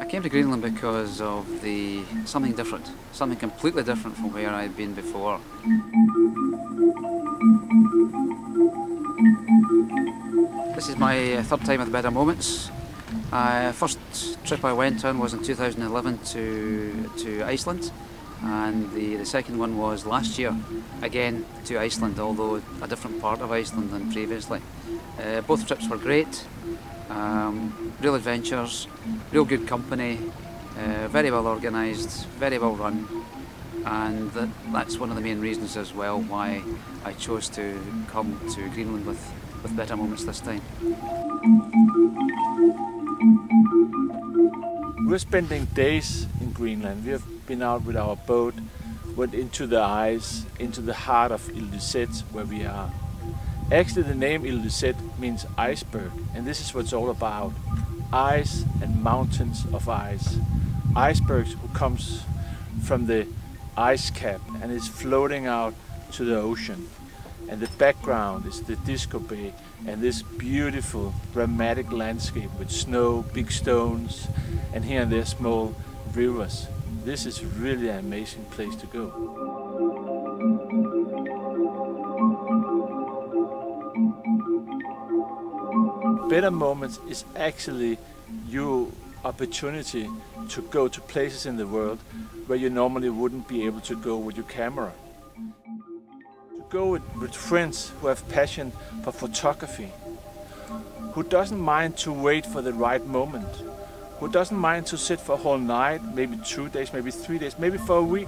I came to Greenland because of the something different, something completely different from where I'd been before. This is my uh, third time at the Better Moments. Uh, first trip I went on was in 2011 to, to Iceland and the, the second one was last year, again to Iceland, although a different part of Iceland than previously. Uh, both trips were great, um, real adventures, real good company, uh, very well organised, very well run, and that, that's one of the main reasons as well why I chose to come to Greenland with, with Better Moments this time. We're spending days in Greenland. We have been out with our boat, went into the ice, into the heart of Ilulissat, where we are. Actually, the name Ilulissat means iceberg, and this is what it's all about. Ice and mountains of ice. Icebergs who comes from the ice cap and is floating out to the ocean. And the background is the Disko Bay and this beautiful dramatic landscape with snow, big stones, and here and there small rivers. This is really an amazing place to go. Better Moments is actually your opportunity to go to places in the world where you normally wouldn't be able to go with your camera. Go with, with friends who have passion for photography, who doesn't mind to wait for the right moment, who doesn't mind to sit for a whole night, maybe two days, maybe three days, maybe for a week,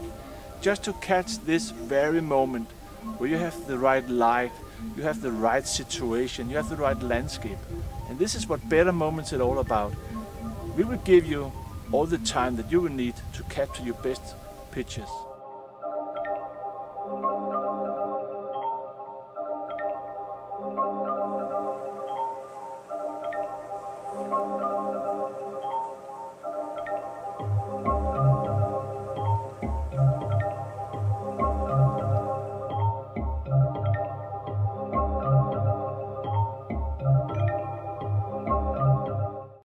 just to catch this very moment where you have the right light, you have the right situation, you have the right landscape. And this is what Better Moments is all about. We will give you all the time that you will need to capture your best pictures.